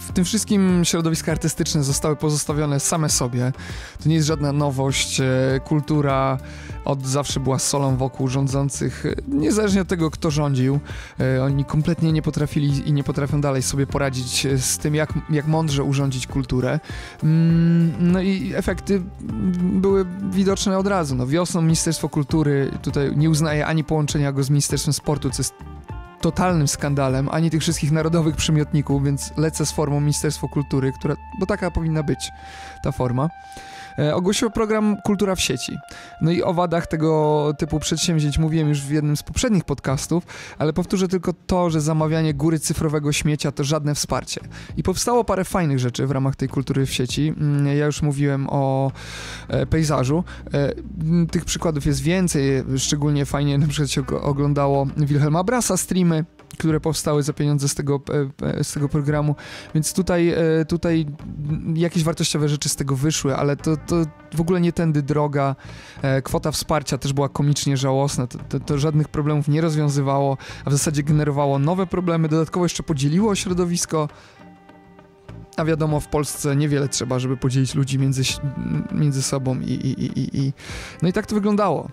w tym wszystkim środowiska artystyczne zostały pozostawione same sobie. To nie jest żadna nowość. E, kultura od zawsze była solą wokół rządzących, e, niezależnie od tego, kto rządził. E, oni kompletnie nie potrafili i nie potrafią dalej sobie poradzić z tym, jak, jak mądrze urządzić kulturę. Mm, no i efekty były widoczne od razu. No, wiosną Ministerstwo Kultury tutaj nie uznaje ani połączenia go z Ministerstwem Sportu, co jest totalnym skandalem, ani tych wszystkich narodowych przymiotników, więc lecę z formą Ministerstwo Kultury, która, bo taka powinna być ta forma. E, ogłosiło program Kultura w sieci. No i o wadach tego typu przedsięwzięć mówiłem już w jednym z poprzednich podcastów, ale powtórzę tylko to, że zamawianie góry cyfrowego śmiecia to żadne wsparcie. I powstało parę fajnych rzeczy w ramach tej kultury w sieci. Mm, ja już mówiłem o e, pejzażu. E, tych przykładów jest więcej, szczególnie fajnie na przykład się oglądało Wilhelma Brasa streamy, które powstały za pieniądze z tego, e, e, z tego programu, więc tutaj, e, tutaj jakieś wartościowe rzeczy z tego wyszły, ale to, to w ogóle nie tędy droga. Kwota wsparcia też była komicznie żałosna, to, to, to żadnych problemów nie rozwiązywało, a w zasadzie generowało nowe problemy, dodatkowo jeszcze podzieliło środowisko, a wiadomo, w Polsce niewiele trzeba, żeby podzielić ludzi między, między sobą i, i, i, i. No i tak to wyglądało.